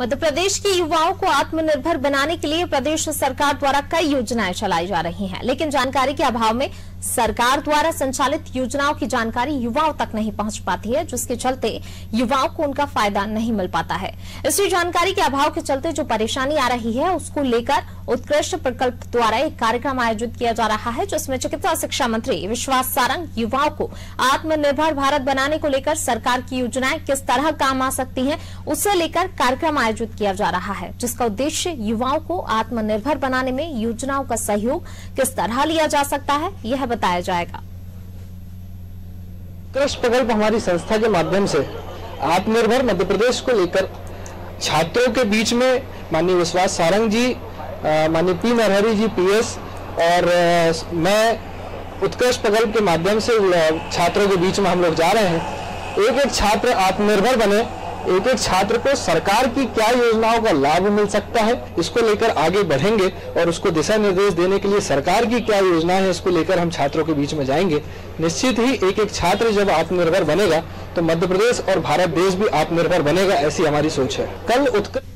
मध्य प्रदेश के युवाओं को आत्मनिर्भर बनाने के लिए प्रदेश सरकार द्वारा कई योजनाएँ चलाई जा रही हैं, लेकिन जानकारी के अभाव में सरकार द्वारा संचालित योजनाओं की जानकारी युवाओं तक नहीं पहुँच पाती है, जिसके चलते युवाओं को उनका फ़ायदा नहीं मिल पाता है। इसी जानकारी के अभाव के चलते जो परेशानी आ रही है, उसको लेकर उत्कृष्ट प्रकल्प द्वारा एक कार्यक्रम आयोजित किया जा रहा है, जिसमें चिकित्सा शिक्षा मंत्री विश्वास सारंग युवाओं को आत्मनिर्भर भारत बनाने को लेकर सरकार की योजनाएँ किस तरह काम आ सकती है, उसे लेकर कार्यक्रम आयोजित किया जा रहा है, जिसका उद्देश्य युवाओं को आत्मनिर्भर बनाने में योजनाओं का सहयोग किस तरह लिया जा सकता है, यह बताया जाएगा। कृषि प्रकल्प हमारी संस्था के माध्यम से आत्मनिर्भर मध्य प्रदेश को लेकर छात्रों के बीच में माननीय विश्वास सारंग जी माननीय पी नरहरी जी पीएस और मैं उत्कृष्ट प्रकल्प के माध्यम से छात्रों के बीच में हम लोग जा रहे हैं। एक एक छात्र आत्मनिर्भर बने एक एक छात्र को सरकार की क्या योजनाओं का लाभ मिल सकता है, इसको लेकर आगे बढ़ेंगे और उसको दिशा निर्देश देने के लिए सरकार की क्या योजना है, इसको लेकर हम छात्रों के बीच में जाएँगे। निश्चित ही एक एक छात्र जब आत्मनिर्भर बनेगा तो मध्य प्रदेश और भारत देश भी आत्मनिर्भर बनेगा, ऐसी हमारी सोच है। कल उत्कृष्ट